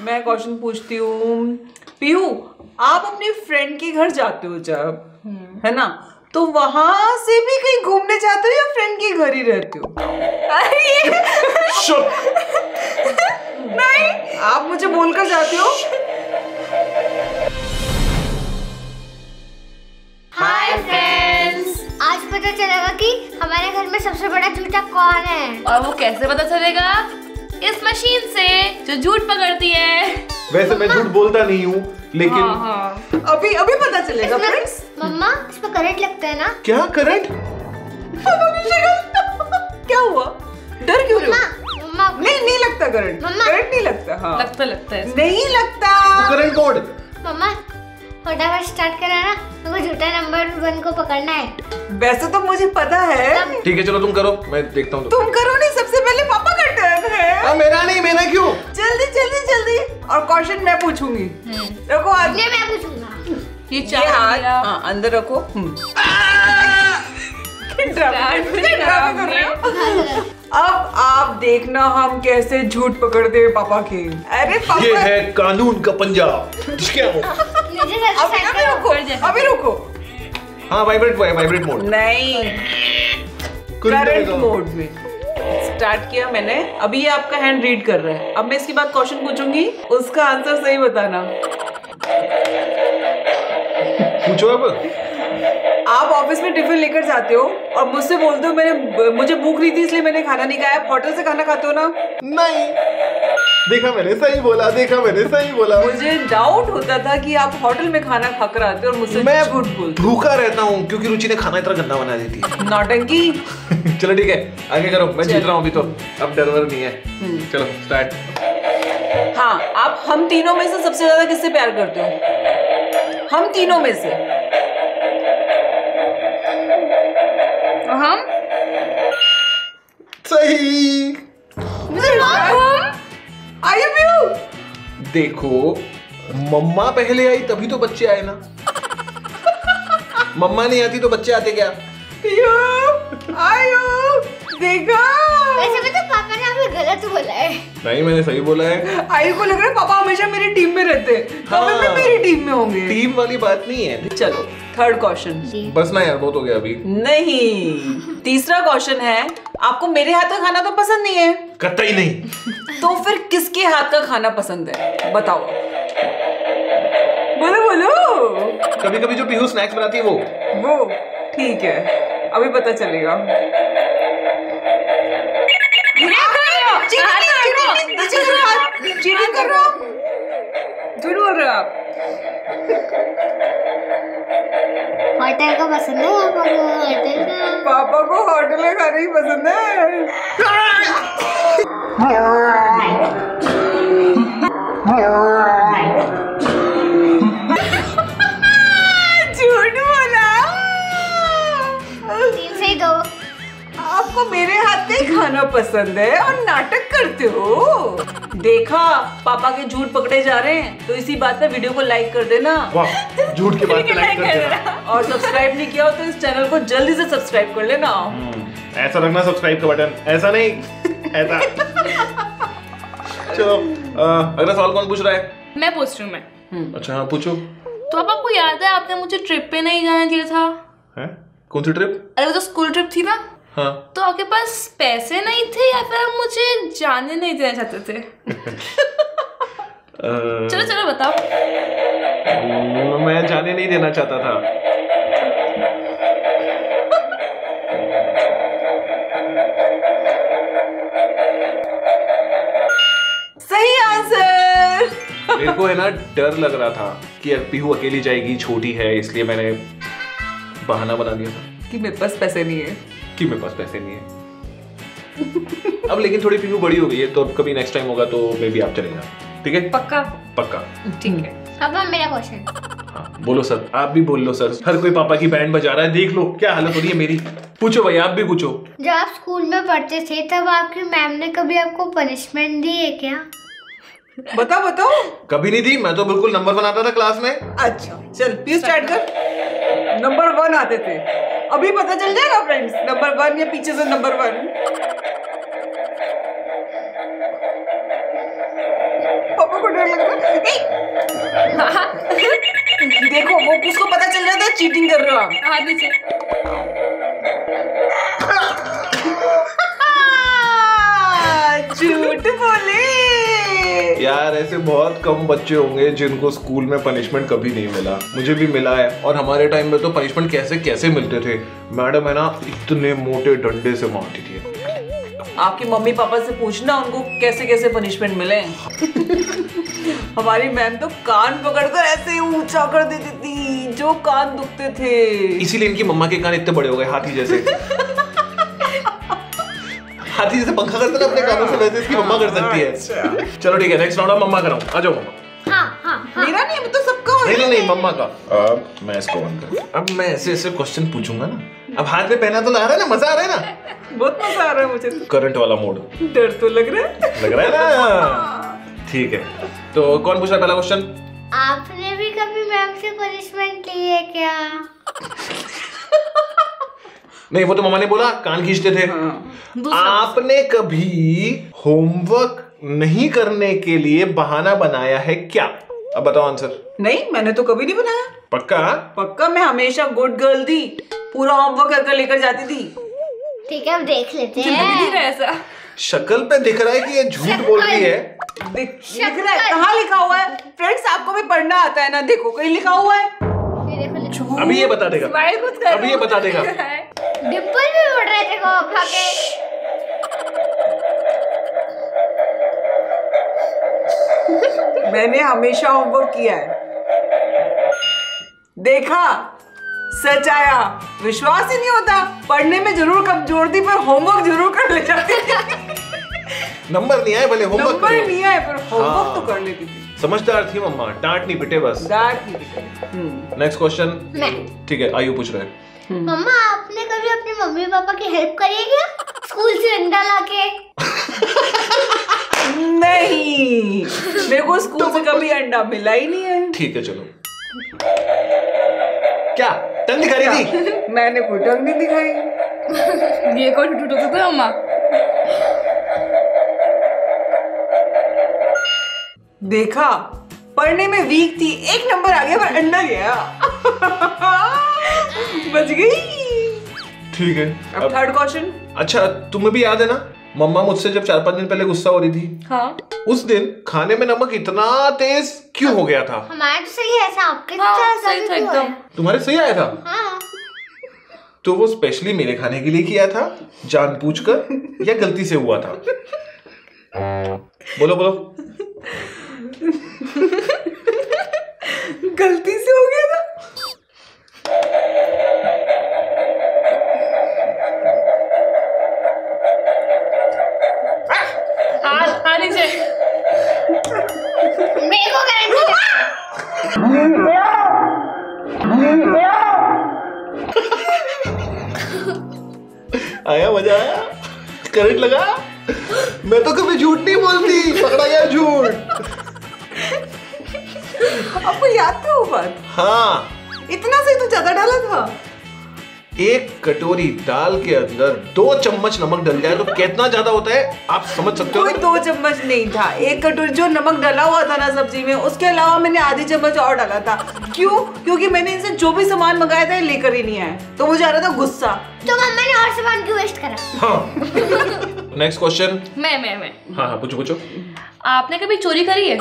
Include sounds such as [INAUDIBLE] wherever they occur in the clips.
मैं क्वेश्चन पूछती हूँ। पीहू आप अपने फ्रेंड के घर जाते हो जब है ना? तो वहाँ से भी कहीं घूमने जाते हो या फ्रेंड के घर ही रहते हो? नहीं। आप मुझे बोलकर जाते हो। हाय फ्रेंड्स आज पता चलेगा कि हमारे घर में सबसे बड़ा चूचा कौन है? और वो कैसे पता चलेगा? इस मशीन से जो झूठ पकड़ती है। वैसे मैं झूठ बोलता नहीं हूँ लेकिन हाँ हाँ। अभी अभी पता चलेगा फ्रेंड्स मम्मा इसमें करंट लगता है ना? क्या करंट क्या हुआ? डर क्यों रहे मम्मा हो नहीं नहीं लगता करंट मम्मा। करंट नहीं लगता हाँ। लगता लगता है नहीं लगता। करंट कोड मम्मा फटाफट स्टार्ट करा ना। को झूठा नंबर वन को पकड़ना है। वैसे तो मुझे पता है। ठीक है चलो तुम करो मैं देखता हूँ तुम करो नहीं सबसे पहले पापा है। मेरा नहीं मेरा क्यों? जल्दी जल्दी जल्दी। और क्वेश्चन मैं पूछूँगी। रखो हाथ। ये मैं पूछूँगा। ये चार हाथ। हाँ, अंदर रखो। हम्म। [LAUGHS] अब आप देखना हम कैसे झूठ पकड़ते हैं पापा के। अरे पापा। ये है कानून का पंजाब क्या हो अभी अभी रुको अभी रुको। हाँ वाइब्रेट वाइब्रेट मोड नहीं। करंट मोड में। स्टार्ट किया मैंने अभी ये आपका हैंड रीड कर रहा है। अब मैं इसके बाद क्वेश्चन पूछूँगी उसका आंसर सही बताना। पूछो अब। आप ऑफ़िस में टिफ़िन लेकर जाते हो और मुझसे बोलते हो मैंने मुझे भूख नहीं थी इसलिए मैंने खाना नहीं खाया। आप होटल से खाना खाते हो ना? नहीं। देखा मैंने सही बोला देखा मैंने सही बोला। मुझे डाउट होता था कि आप होटल में खाना खाकर आते और मुझसे मैं झूठ बोलते भूखा रहता हूँ क्योंकि रुचि ने खाना इतना गंदा बना देती है नौटंकी। चलो ठीक है आगे करो मैं जीत रहा हूँ अभी तो। अब डर वर नहीं है। चलो स्टार्ट हाँ आप हम तीनों में से सबसे ज़्यादा किससे प्यार करते हो? हम तीनों में से। हम? सही। आई एम यू देखो मम्मा पहले आई तभी तो बच्चे आए ना। [LAUGHS] मम्मा नहीं आती तो बच्चे आते क्या? यू आयु। देखा। वैसे भी तो पापा ने हमें गलत बोला है। नहीं मैंने सही बोला है। आयु को लग रहा है पापा हमेशा मेरी टीम में रहते हैं। कभी भी हाँ। मेरी टीम में होंगे। टीम वाली बात नहीं है। चलो थर्ड क्वेश्चन बस ना यार बहुत हो गया अभी। नहीं तीसरा क्वेश्चन है आपको मेरे हाथ का खाना तो पसंद नहीं है? कतई नहीं। तो फिर किसके हाथ का खाना पसंद है? बताओ। बोलो बोलो। कभी कभी जो पीहू स्नैक्स बनाती है वो। वो ठीक है। अभी पता चलेगा। चीटिंग कर रहे हो झूठ बोल रहे हो आप होटल को पसंद है? पापा को होटल का पापा को? होटल में खाना ही पसंद है आपको मेरे हाथ में खाना पसंद है और नाटक करते हो। देखा पापा के झूठ पकड़े जा रहे हैं तो इसी बात पे वीडियो को लाइक कर देना। झूठ के बाद लाइक कर देना। और सब्सक्राइब नहीं किया हो तो इस चैनल को जल्दी से सब्सक्राइब कर लेना। हम्म, ऐसा रखना सब्सक्राइब का बटन ऐसा नहीं ऐसा। चलो अगला सवाल कौन पूछ रहा है? मैं पूछ रही हूँ मैं। अच्छा हाँ पूछो। तो अब आपको याद है आपने मुझे ट्रिप पे नहीं जाना चाहिए था? हैं? कौन सी ट्रिप अरे वो तो स्कूल ट्रिप थी ना। हाँ। तो आपके पास पैसे नहीं थे या फिर आप मुझे जाने नहीं देना चाहते थे? [LAUGHS] चलो चलो बताओ। मैं जाने नहीं देना चाहता था। सही आंसर। मेरे को है ना डर लग रहा था कि यार पीहू अकेली जाएगी छोटी है इसलिए मैंने बहाना बना दिया था। कि मेरे पास पैसे नहीं है। कि मेरे पास पैसे नहीं है। अब लेकिन थोड़ी पीहू बड़ी हो गई है तो अब कभी नेक्स्ट टाइम होगा तो मे बी आप चले जाओ ठीक है? पक्का। पक्का। ठीक है। अब अब मेरा क्वेश्चन हाँ। बोलो सर आप भी बोल लो सर। हर कोई पापा की बैंड बजा रहा है देख लो क्या हालत हो रही है मेरी। पूछो भाई आप भी पूछो। जब आप स्कूल में पढ़ते थे तब आपकी मैम ने कभी आपको पनिशमेंट दी है क्या? बताओ बताओ। कभी नहीं दी मैं तो बिल्कुल नंबर बनाता था क्लास में। अच्छा चल प्लीज़ स्टार्ट कर। नंबर वन आते थे। अभी पता चल जाएगा फ्रेंड्स नंबर वन या पीछे से नंबर वन पापा को [LAUGHS] देखो वो उसको पता चल रहा था चीटिंग कर रहे। हो आप हाथ नीचे। [LAUGHS] झूठ बोले। यार ऐसे बहुत कम बच्चे होंगे जिनको स्कूल में पनिशमेंट कभी नहीं मिला। मुझे भी मिला है। और हमारे टाइम में तो पनिशमेंट कैसे कैसे मिलते थे? मैडम है ना इतने मोटे डंडे से मारती थी। आपकी मम्मी पापा से पूछना उनको कैसे कैसे पनिशमेंट मिले? हमारी मैम तो कान पकड़कर ऐसे ही ऊँचा कर देती थी जो कान दुखते थे। इसीलिए इनकी मम्मा के कान इतने बड़े हो गए हाथी जैसे। हाथी जैसे पंखा करते ना अपने कानों से वैसे इसकी मम्मा कर सकती है। चलो ठीक है नेक्स्ट राउंड मम्मा कराऊं आ जाओ मम्मा। हाँ हाँ हाँ। मेरा नहीं तो सबका नहीं नहीं नहीं मम्मा का। अब मैं इसको ऑन कर अब मैं ऐसे ऐसे क्वेश्चन पूछूँगा ना। अब हाथ में पहना तो लगा रहा है ना मज़ा आ रहा है ना? बहुत मज़ा आ रहा है मुझे तो। करंट वाला मोड डर तो लग रहा है। लग रहा है ना? ठीक है। तो कौन पूछ रहा पहला क्वेश्चन आपने भी कभी मैम से पनिशमेंट ली है क्या? नहीं वो तो मम्मा ने बोला कान खींचते थे। आपने कभी होमवर्क नहीं करने के लिए बहाना बनाया है क्या? अब बताओ आंसर। नहीं मैंने तो कभी नहीं बनाया। पक्का? पक्का मैं हमेशा गुड गर्ल थी। पूरा होमवर्क करके लेकर जाती थी। ठीक है अब देख लेते हैं। ऐसा। शक्ल पे दिख रहा है कि ये झूठ बोल रही है। दिख दिख रहा है। कहाँ लिखा हुआ है? फ्रेंड्स आपको भी पढ़ना आता है ना? देखो कहीं लिखा हुआ है। अभी ये बता देगा। अभी ये बता देगा। डिम्पल भी उड़ रहे थे भागे मैंने हमेशा होमवर्क किया है। देखा? सच आया। विश्वास ही नहीं होता। पढ़ने में ज़रूर कमज़ोर थी पर होमवर्क ज़रूर कर ले जाती। [LAUGHS] थी नंबर नहीं आए भले होमवर्क नंबर नहीं आए पर होमवर्क हाँ। तो कर लेती थी। समझदार थी मम्मा डांट नहीं पिटे बस। डांट नहीं पिटाई। हम्म। नेक्स्ट क्वेश्चन ठीक है आयु पूछ रहे हैं। मम्मा आपने कभी अपने मम्मी पापा की हेल्प करी है क्या? स्कूल से अंडा लाके? [LAUGHS] नहीं। मेरे को स्कूल से कभी अंडा मिला ही नहीं है। ठीक है चलो। क्या? टंग दिखाई थी [LAUGHS] मैंने कोई ढंग नहीं दिखाई। [LAUGHS] ये कौन टूट था मम्मा? देखा? पढ़ने में वीक थी। एक नंबर आ गया पर अंडा गया। बच गई। ठीक है। अब थर्ड क्वेश्चन अच्छा तुम्हें भी याद है ना? मम्मा मुझसे जब चार पाँच दिन पहले गुस्सा हो रही थी। हाँ। उस दिन खाने में नमक इतना तेज क्यों हो गया था? हमारा तो सही है ऐसा आपके हाँ, साथ सही था एकदम। तुम्हारे सही आया था? हाँ। तो वो स्पेशली मेरे खाने के लिए किया था जानबूझकर या गलती से हुआ था? बोलो बोलो। गलती से हो गया था। आया मज़ा आया। करंट लगा। मैं तो कभी झूठ नहीं बोलती। पकड़ा गया झूठ। आपको याद था वो बात हाँ। इतना से तो ज़्यादा डाला था। एक कटोरी दाल के अंदर दो चम्मच नमक डल जाए तो कितना ज़्यादा होता है? आप समझ सकते कोई हो दो चम्मच नहीं था। एक कटोरी जो नमक डला हुआ था ना सब्ज़ी में उसके अलावा मैंने आधी चम्मच और डाला था। क्यों? क्योंकि मैंने इनसे जो भी सामान मंगाया था लेकर ही नहीं आया। तो मुझे आ रहा था गुस्सा। तो मम्मा ने और सामान क्यों वेस्ट करा? हाँ। नेक्स्ट क्वेश्चन मैं मैं मैं। हाँ हाँ पूछो पूछो। आपने कभी चोरी करी है?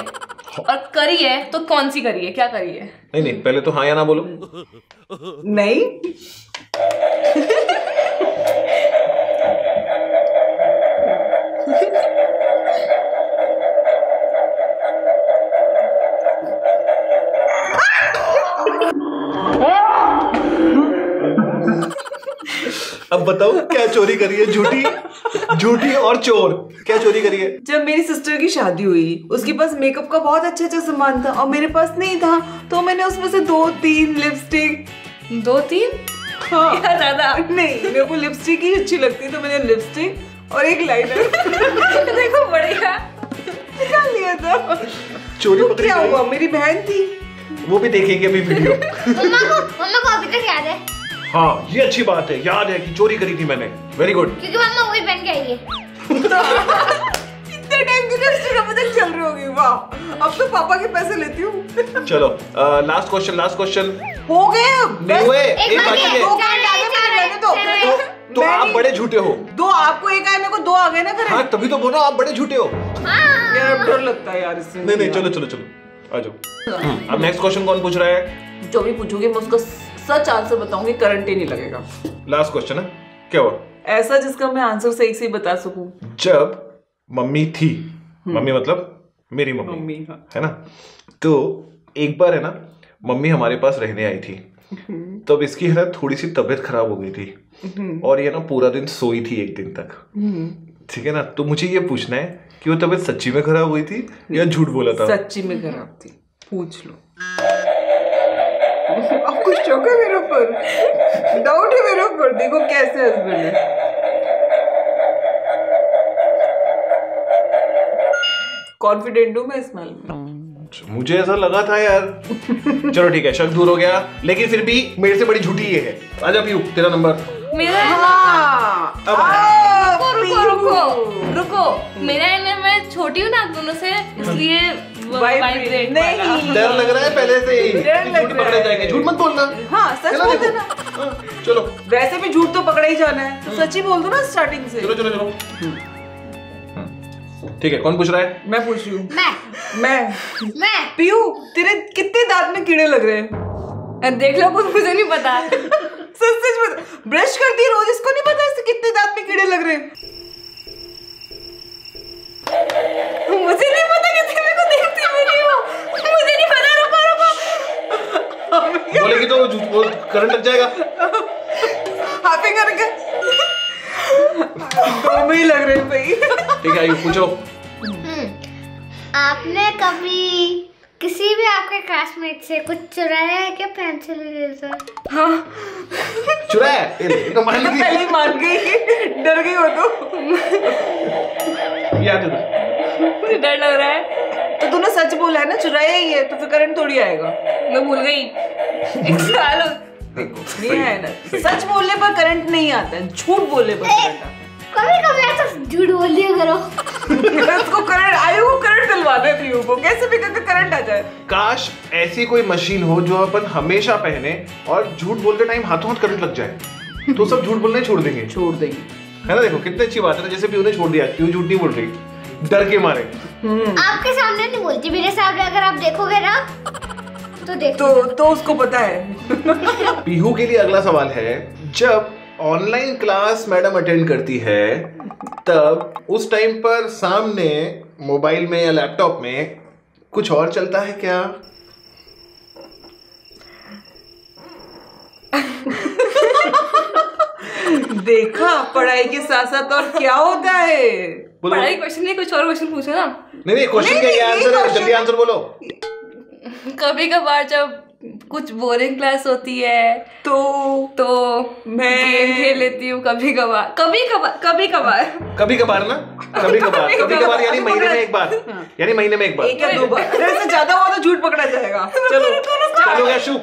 और करी है तो कौन सी करी है क्या करी है नहीं नहीं पहले तो हाँ या ना बोलो। [LAUGHS] नहीं? [LAUGHS] अब बताओ क्या चोरी करी है? झूठी? झूठी और चोर क्या चोरी करी है? जब मेरी सिस्टर की शादी हुई उसके पास मेकअप का बहुत अच्छा अच्छा सामान था और मेरे पास नहीं था तो मैंने उसमें से दो तीन लिपस्टिक दो तीन? हाँ। या ज़्यादा? नहीं मेरे को लिपस्टिक ही अच्छी लगती तो मैंने लिपस्टिक और एक लाइनर [LAUGHS] देखो बढ़िया। निकाल लिया था। चोरी तो पकड़ी क्या हुआ? मेरी बहन थी। वो भी देखेंगे अभी वीडियो [LAUGHS] मम्मा को मम्मा को अभी तक याद है। हाँ ये अच्छी बात है। याद है कि चोरी करी थी मैंने। वेरी गुड क्योंकि मम्मा वही पहन के आई है। [LAUGHS] इतने इतने टाइम के लिए उससे चल रही होगी। वाह। अब तो पापा के पैसे लेती हूँ। चलो लास्ट क्वेश्चन लास्ट क्वेश्चन हो गए नहीं हुए एक एक बाकी बाकी है। है। दो घंटे आगे मुझे रहने दो। तो आप बड़े झूठे हो। दो आपको एक आए मेरे को दो आ गए ना करें हाँ तभी तो बोला आप बड़े झूठे हो। यार डर लगता है यार इससे। नहीं नहीं चलो चलो चलो। आ जाओ। हम्म, अब नेक्स्ट क्वेश्चन कौन पूछ रहा है? जो भी पूछोगे मैं उसका सच आंसर बताऊँगी करंट ही नहीं लगेगा। लास्ट क्वेश्चन है। क्या हुआ? ऐसा जिसका मैं आंसर सही से बता सकूँ। जब मम्मी थी मम्मी मतलब मेरी मम्मी मम्मी हाँ। है ना? तो एक बार है ना मम्मी हमारे पास रहने आई थी। तब इसकी है ना थोड़ी सी तबीयत खराब हो गई थी। और ये ना पूरा दिन सोई थी एक दिन तक। ठीक है ना? तो मुझे ये पूछना है कि वो तबीयत सच्ची में खराब हुई थी या झूठ बोला था? सच्ची में खराब थी। पूछ लो। शौक है मेरे ऊपर। डाउट है मेरे ऊपर। देखो कैसे हस्बैंड है। कॉन्फिडेंट हूँ मैं इस माल में। मुझे ऐसा लगा था यार। चलो ठीक है शक दूर हो गया। लेकिन फिर भी मेरे से बड़ी झूठी ये है। आजा पीयू तेरा नंबर मेरा हाँ अब आ, रुको रुको रुको रुको। मेरा है मैं छोटी हूँ ना दोनों से इसलिए Vibrate, वाइब्रेट नहीं। डर लग रहा है पहले से ही। लग झूठ रहा पकड़े है। जाएँगे। झूठ मत बोलना। हाँ सच बोल देना हाँ, चलो। वैसे भी झूठ तो पकड़ा ही जाना है। तो सच ही बोल दो ना स्टार्टिंग से। चलो चलो चलो। ठीक है कौन पूछ रहा है? मैं पूछ रही हूँ। मैं। मैं। मैं। पीयू तेरे कितने दांत में कीड़े लग रहे हैं? देख लो कुछ मुझे नहीं पता। [LAUGHS] सच सच बता। ब्रश करती है रोज इसको नहीं पता इससे कितने दांत में कीड़े लग रहे हैं? मुझे नहीं पता कि तेरे को देखती भी नहीं हो मुझे नहीं पता रुको रुको। बोलेगी तो झूठ बोल करंट लग जाएगा। हाफे करके। दो में ही लग रहे हैं भाई। ठीक है पूछो। हम्म, आपने कभी किसी भी आपके क्लासमेट से कुछ चुराया है क्या पेंसिल इरेजर है। ये ले, मान ली पहले मान गई। डर गई हो तो। याद है। मुझे डर लग रहा है। तो तूने सच बोला है ना चुराया ही है तो फिर करंट थोड़ी आएगा। मैं भूल गई। एक साल हो- देखो है ना सच बोलने पर करंट नहीं आता झूठ बोलने पर करंट आता। कभी कभी ऐसा झूठ बोल दिया करो उसको करंट आयु को करंट दिलवा दे पीयू को कैसे भी करके करंट आ जाए। काश ऐसी कोई मशीन हो जो अपन हमेशा पहने और झूठ बोलते टाइम हाथों हाथ करंट लग जाए। तो सब झूठ बोलना ही छोड़ देंगे। छोड़ देंगे। है ना देखो कितनी अच्छी बात है ना जैसे पीयू ने छोड़ दिया पीयू झूठ नहीं बोल रही? डर के मारे। आपके सामने नहीं बोलती मेरे सामने अगर आप देखोगे ना तो देखो। तो तो उसको पता है। [LAUGHS] पीहू के लिए अगला सवाल है जब ऑनलाइन क्लास मैडम अटेंड करती है तब उस टाइम पर सामने मोबाइल में या लैपटॉप में कुछ और चलता है क्या? [LAUGHS] देखा पढ़ाई के साथ साथ और क्या होता है पढ़ाई क्वेश्चन नहीं कुछ और क्वेश्चन पूछो ना। नहीं नहीं क्वेश्चन क्या ये आंसर है जल्दी आंसर बोलो। कभी कभार जब कुछ बोरिंग क्लास होती है तो? तो मैं- गेम खेल लेती हूँ कभी कभार। कभी कभार कभी कभार। कभी कभार ना? कभी कभार कभी कभी कभार यानी महीने में एक बार। यानी महीने में एक बार। एक या दो बार। ज़्यादा हुआ तो झूठ पकड़ा जाएगा। चलो चालू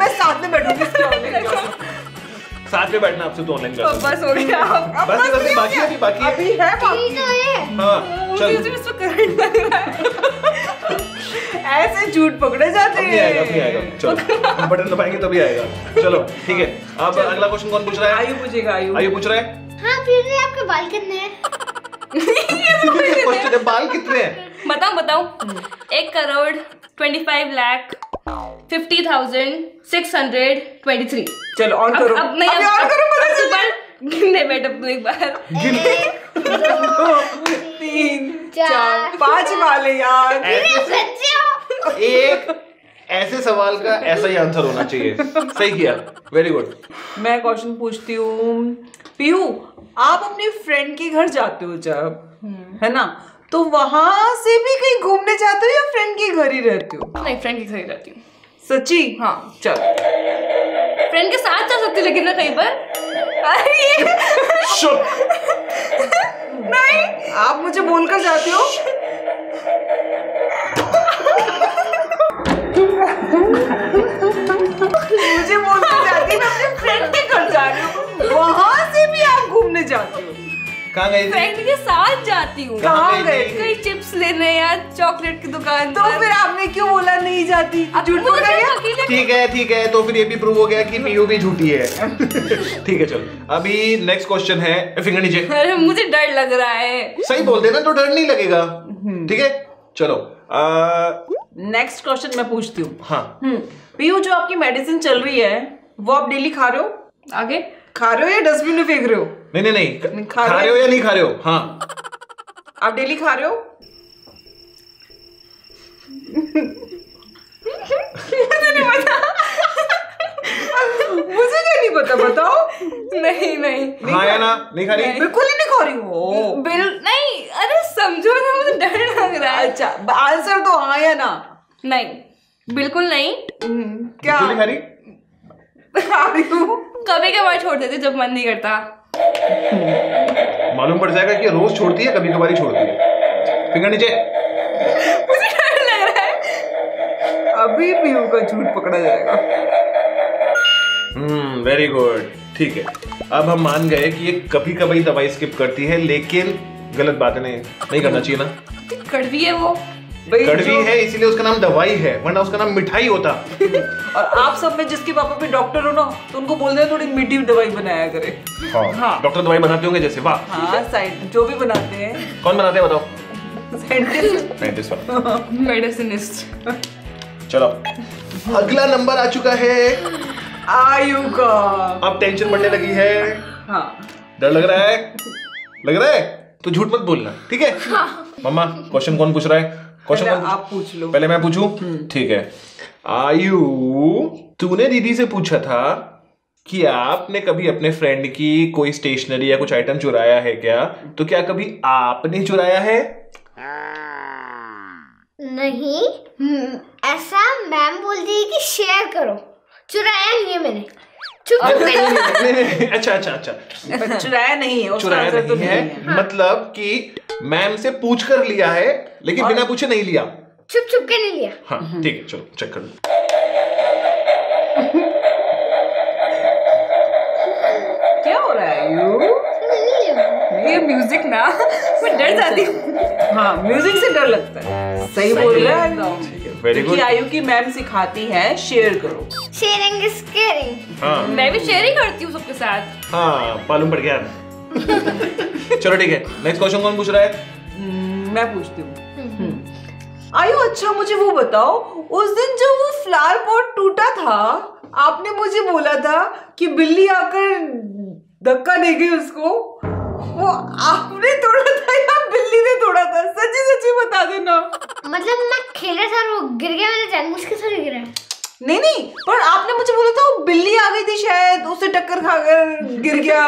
मैं साथ में बैठूँगी इसके [LAUGHS] ऑनलाइन क्लास साथ में बैठना आपसे तो ऑनलाइन क्लास बस हो गया। अब बस बस बाकी अभी बाकी है। अभी है बाकी। तो है। हाँ मुझे चल। इस पे करंट लग रहा है। ऐसे झूठ पकड़े जाते नहीं आएगा नहीं आएगा। चलो हम बटन दबाएँगे तभी आएगा। चलो ठीक है। अब अगला क्वेश्चन कौन पूछ रहा है? आयु पूछेगा आयु। आयु पूछ रहा है? हाँ फिर भी आपके बाल कितने हैं? [LAUGHS] क्वेश्चन है बाल कितने हैं? बताऊँ बताऊँ एक crore twenty five lakh fifty thousand six hundred twenty three. चलो ऑन करो। अब नहीं अब ऑन करो पता अब गिनने बैठ अब तू एक बार। [LAUGHS] तीन चार, पाँच वाले यार। [LAUGHS] ऐसे एक ऐसे सवाल का ऐसा ही आंसर होना चाहिए। सही किया। वेरी गुड मैं क्वेश्चन पूछती हूँ। पीयू आप अपने फ्रेंड के घर जाते हो जब है ना? तो वहाँ से भी कहीं घूमने जाते हो या फ्रेंड के घर ही रहते हो? नहीं फ्रेंड के घर ही रहती हूँ। सच्ची? हाँ चल। फ्रेंड के साथ जा सकती लेकिन ना कहीं पर अरे नहीं आप मुझे बोलकर जाते हो। मुझे बोलकर जाती मैं अपने फ्रेंड के घर जा रही हूँ। वहाँ से भी आप घूमने जाते हो। कहाँ गई फ्रेंड के साथ जाती हूँ। कहाँ गई गए? कहीं चिप्स लेने या चॉकलेट की दुकान तो फिर आपने क्यों बोला नहीं जाती? ठीक है ठीक है तो फिर ये भी प्रूव हो गया कि पीयू भी झूठी है। [LAUGHS] ठीक है चलो। अभी नेक्स्ट क्वेश्चन है फिंगर नीचे। [LAUGHS] अरे मुझे डर लग रहा है। सही बोल देना तो डर नहीं लगेगा। ठीक है चलो नेक्स्ट क्वेश्चन मैं पूछती हूँ। हाँ। हम्म, पीयू जो आपकी मेडिसिन चल रही है वो आप डेली खा रहे हो? आगे? खा रहे हो या डस्टबिन में फेंक रहे हो? नहीं नहीं नहीं खा खा रहे हो या नहीं खा रहे हो? हाँ। आप डेली खा रहे हो? मुझे क्या नहीं पता? बताओ। नहीं नहीं। हाँ या ना? नहीं खा रही बिल्कुल ही नहीं खा रही हो। बिल नहीं अरे समझो ना मुझे डर लग रहा है। अच्छा आंसर तो हाँ या ना? नहीं बिल्कुल नहीं। हम्म, क्या? खा रही? खा रही हूँ। कभी कभार छोड़ देती जब मन नहीं करता। मालूम पड़ जाएगा कि रोज छोड़ती है कभी कभार ही छोड़ती है। फिंगर नीचे। मुझे डर लग रहा है। अभी पीयू का झूठ पकड़ा जाएगा। हम्म वेरी गुड ठीक है। अब हम मान गए कि ये कभी कभी दवाई स्किप करती है लेकिन गलत बात नहीं नहीं करना चाहिए ना। कड़वी है वो। कड़वी है इसीलिए उसका नाम दवाई है वरना उसका नाम मिठाई होता। [LAUGHS] और आप सब में जिसके पापा भी डॉक्टर हो ना तो उनको बोल दे थोड़ी मीठी दवाई बनाया करे। हाँ डॉक्टर दवाई बनाते होंगे जैसे वाह। हाँ जो भी बनाते हैं। कौन बनाते हैं बताओ? साइंटिस्ट। [LAUGHS] मेडिसिनिस्ट। चलो अगला नंबर आ चुका है। आयु का। अब टेंशन बढ़ने लगी है। हाँ। डर लग रहा है? लग रहा है? तो झूठ मत बोलना ठीक है? मम्मा क्वेश्चन कौन पूछ रहा है? क्वेश्चन पहले आप पूछ लो। पहले मैं पूछूँ? ठीक है। आयु तूने दीदी से पूछा था कि आपने कभी अपने फ्रेंड की कोई स्टेशनरी या कुछ आइटम चुराया है क्या? तो क्या कभी आपने चुराया है? नहीं। हम्म, ऐसा मैम बोलती है कि शेयर करो। चुराया नहीं है मैंने। नहीं, नहीं, नहीं, अच्छा अच्छा अच्छा। चुराया नहीं है चुराया तो नहीं है। मतलब कि मैम से पूछ कर लिया है लेकिन बिना पूछे नहीं लिया। चुप चुप के नहीं लिया। हाँ ठीक है चलो चेक कर लो। क्या हो रहा है? आयु नहीं लिया ये म्यूज़िक ना मैं डर जाती हूँ। हाँ म्यूज़िक से डर लगता है। सही बोल रहा है? वेरी गुड आयु की मैम सिखाती है शेयर करो। शेयरिंग इज़ केयरिंग हाँ। मैं भी शेयर ही करती हूँ सबके साथ। हाँ मालूम पड़ गया। चलो ठीक है नेक्स्ट क्वेश्चन कौन पूछ रहा है? हम्म, मैं पूछती हूँ। हम्म। आयु अच्छा मुझे वो बताओ उस दिन जब वो फ्लावर पॉट टूटा था आपने मुझे बोला था कि बिल्ली आकर धक्का दे गई उसको? वो आपने तोड़ा था या बिल्ली ने तोड़ा था? सच्ची सच्ची बता देना। मतलब मैं खेल रहा था वो गिर गया मैंने जानबूझ के थोड़ी गिरा। नहीं नहीं पर आपने मुझे बोला था वो बिल्ली आ गई थी शायद उसे टक्कर खाकर गिर गया।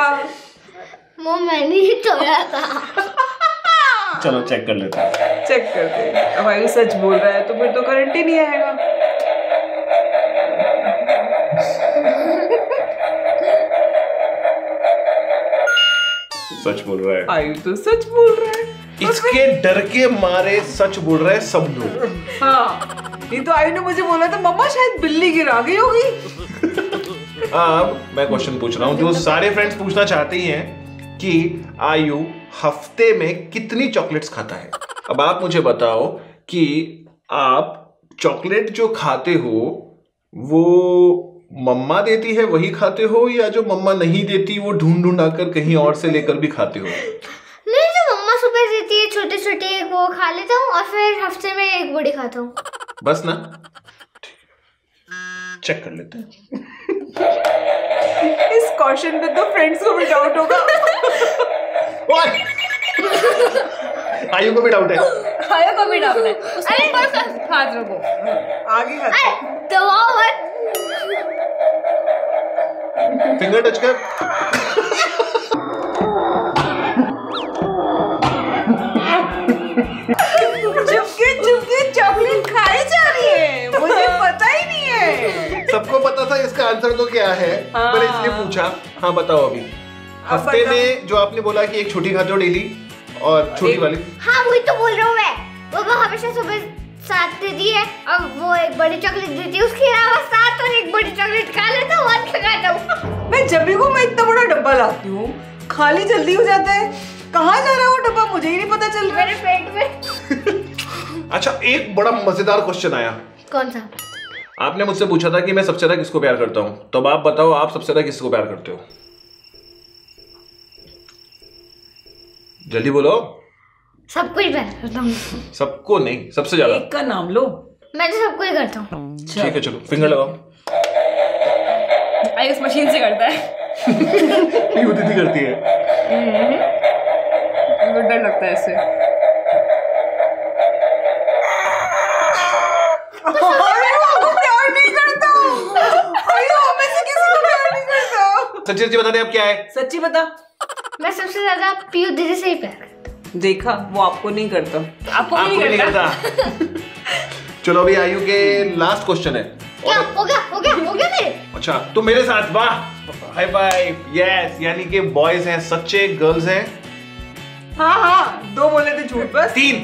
वो मैंने ही तोड़ा था। चलो चेक कर लेते हैं। चेक करते हैं। अब आयु सच बोल रहा है तो फिर तो करंट ही नहीं आएगा। सच बोल रहा है। आयु तो सच बोल रहा है। इसके डर के मारे सच बोल रहे हैं सब लोग। हाँ। ये तो आयु ने मुझे बोला था मम्मा शायद बिल्ली गिरा गई होगी। [LAUGHS] अब मैं क्वेश्चन पूछ रहा हूँ। जो सारे फ्रेंड्स पूछना चाहते ही हैं कि आयु हफ़्ते में कितनी चॉकलेट्स खाता है? अब आप मुझे बताओ कि आप चॉकलेट जो खाते हो वो मम्मा देती है वही खाते हो या जो मम्मा नहीं देती वो ढूंढ ढूंढ आकर कहीं और से लेकर भी खाते हो? नहीं जो मम्मा सुबह देती है छोटे छोटे वो खा लेता हूँ और फिर हफ़्ते में एक बड़ी खाता हूँ। बस ना। चेक कर लेते हैं। इस क्वेश्चन पे तो फ्रेंड्स को भी डाउट होगा! आयु को भी डाउट है। आया को भी डाउट है। उसके ऊपर से हाथ रखो। आगे अरे दबाओ मत। फिंगर टच कर। आंसर तो क्या है? हाँ। मैंने इसलिए पूछा। हाँ बताओ अभी। हफ़्ते में जो आपने बोला कि एक छोटी खाते हो डेली और छोटी वाली। हाँ वही तो बोल रहा हूँ मैं। वो वो हमेशा सुबह सात देती है और वो एक बड़ी चॉकलेट देती है। उसके अलावा सात और एक बड़ी चॉकलेट खा लेता हूँ और खाता हूँ? मैं जब भी को मैं इतना बड़ा डब्बा लाती हूँ खाली जल्दी हो जाता है। कहाँ जा रहा है वो डब्बा? मुझे ही नहीं पता चल रहा मेरे पेट में। [LAUGHS] अच्छा एक बड़ा मज़ेदार क्वेश्चन आया। कौन सा? आपने मुझसे पूछा था कि मैं सबसे ज़्यादा किसको प्यार करता हूँ। तो अब आप बताओ आप सबसे ज़्यादा किसको प्यार करते हो? जल्दी बोलो। सब कुछ मैं करता हूँ। सबको नहीं सबसे ज़्यादा। एक का नाम लो। मैं तो सबको ही करता हूँ। ठीक है चलो फिंगर लगाओ। आई उस मशीन से करता है। [LAUGHS] ये दीदी करती है। मुझे डर लगता है इससे सच्ची सच्ची बता दे अब क्या है। सच्ची बता मैं सबसे ज़्यादा पीयू दीदी से ही प्यार करता देखा वो आपको नहीं करता। आपको आपको नहीं करता? चलो अभी आयु के लास्ट क्वेश्चन है। क्या हो गया हो गया हो गया मेरे अच्छा तो मेरे साथ वाह हाई फाइव यस यानी कि बॉयज़ हैं सच्चे गर्ल्स हैं। हाँ हाँ दो बोले थे झूठ बस। तीन।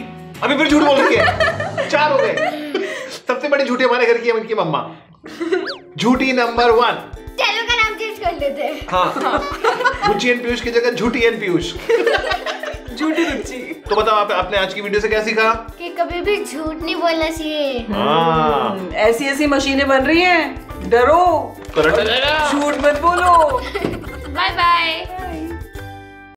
अभी फिर झूठ बोल रही है। चार हो गए। सबसे बड़ी झूठी हमारे घर की है उनकी मम्मा। झूठी नंबर वन चेंज कर लेते हैं। हाँ। रुचि एंड पीयूष की जगह झूठी एंड पीयूष। झूठी रुचि तो बताओ आप, आपने आज की वीडियो से क्या सीखा? कि कभी भी झूठ नहीं बोलना चाहिए। हाँ। ऐसी ऐसी मशीनें बन रही हैं। डरो। झूठ मत बोलो। [LAUGHS] Bye bye